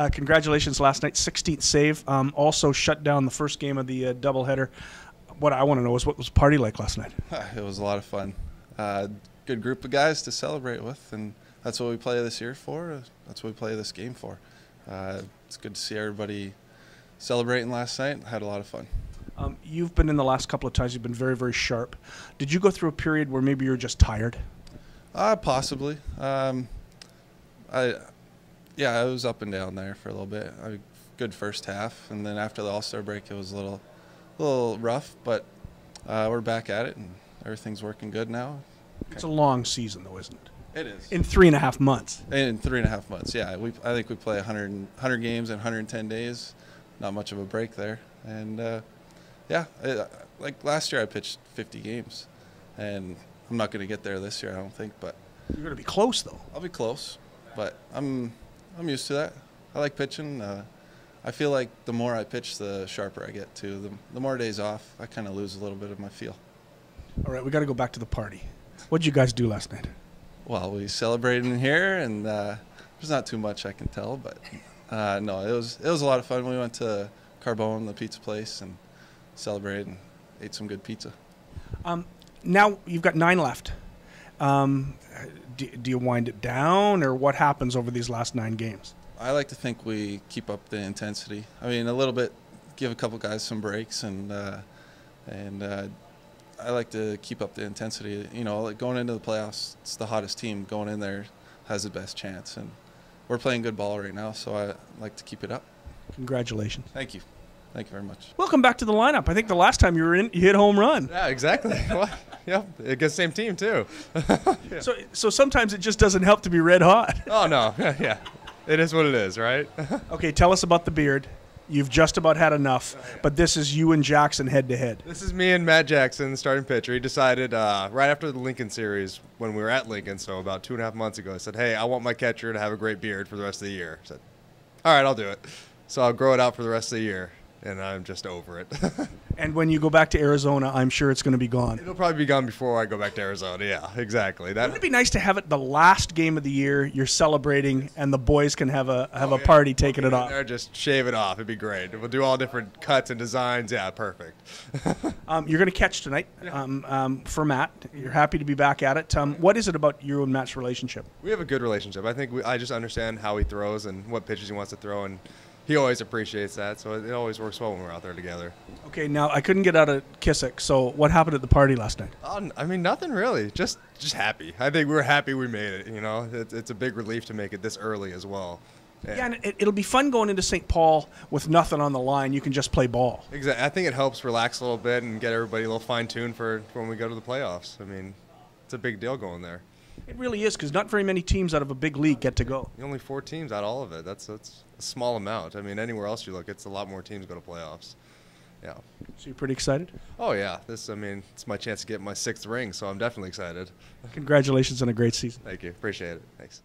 Uh, congratulations last night, 16th save. Um, also shut down the first game of the uh, doubleheader. What I want to know is what was the party like last night? It was a lot of fun. Uh, good group of guys to celebrate with, and that's what we play this year for. That's what we play this game for. Uh, it's good to see everybody celebrating last night. Had a lot of fun. Um, you've been in the last couple of times. You've been very, very sharp. Did you go through a period where maybe you were just tired? Uh, possibly. Um, I, yeah, I was up and down there for a little bit. I, good first half, and then after the All Star break, it was a little, a little rough. But uh, we're back at it, and everything's working good now. It's a long season, though, isn't it? It is. In three and a half months. In three and a half months, yeah. We, I think we play 100, 100 games in 110 days. Not much of a break there. And uh, yeah, it, like last year I pitched 50 games. And I'm not going to get there this year, I don't think. But You're going to be close, though. I'll be close. But I'm, I'm used to that. I like pitching. Uh, I feel like the more I pitch, the sharper I get too. The, the more days off, I kind of lose a little bit of my feel. All right, we got to go back to the party. What did you guys do last night? Well, we celebrated in here, and uh, there's not too much I can tell, but uh, no, it was it was a lot of fun. We went to Carbone, the pizza place, and celebrated and ate some good pizza. Um, now you've got nine left. Um, do, do you wind it down, or what happens over these last nine games? I like to think we keep up the intensity. I mean, a little bit, give a couple guys some breaks, and uh, and uh, I like to keep up the intensity. You know, like going into the playoffs, it's the hottest team. Going in there has the best chance, and we're playing good ball right now. So I like to keep it up. Congratulations. Thank you, thank you very much. Welcome back to the lineup. I think the last time you were in, you hit home run. Yeah, exactly. yep, against the same team too. yeah. So, so sometimes it just doesn't help to be red hot. Oh no, yeah, it is what it is, right? okay, tell us about the beard. You've just about had enough, but this is you and Jackson head to head. This is me and Matt Jackson, starting pitcher. He decided uh, right after the Lincoln series, when we were at Lincoln, so about two and a half months ago, I said, "Hey, I want my catcher to have a great beard for the rest of the year." I said, "All right, I'll do it." So I'll grow it out for the rest of the year, and I'm just over it. and when you go back to Arizona, I'm sure it's going to be gone. It'll probably be gone before I go back to Arizona. Yeah, exactly. That, Wouldn't it be nice to have it the last game of the year? You're celebrating, and the boys can have a have oh, a yeah. party taking we'll it off. There, just shave it off. It'd be great. We'll do all different cuts and designs. Yeah, perfect. um, you're going to catch tonight um, um, for Matt. You're happy to be back at it. Um, what is it about you and Matt's relationship? We have a good relationship. I think we, I just understand how he throws and what pitches he wants to throw, and he always appreciates that. So it always works well when we're out there together. Okay, now I couldn't get out of Kissock. So what happened at the party last night? Uh, I mean, nothing really. Just just happy. I think we are happy we made it. You know, it, it's a big relief to make it this early as well. Yeah, yeah and it, will be fun going into St. Paul with nothing on the line. You can just play ball. Exactly. I think it helps relax a little bit and get everybody a little fine tuned for, for when we go to the playoffs. I mean, it's a big deal going there. It really is because not very many teams out of a big league get to go. Only four teams out of all of it. That's that's a small amount. I mean, anywhere else you look, it's a lot more teams go to playoffs. Yeah. So you're pretty excited? Oh yeah. This I mean, it's my chance to get my sixth ring, so I'm definitely excited. Congratulations on a great season. Thank you. Appreciate it. Thanks.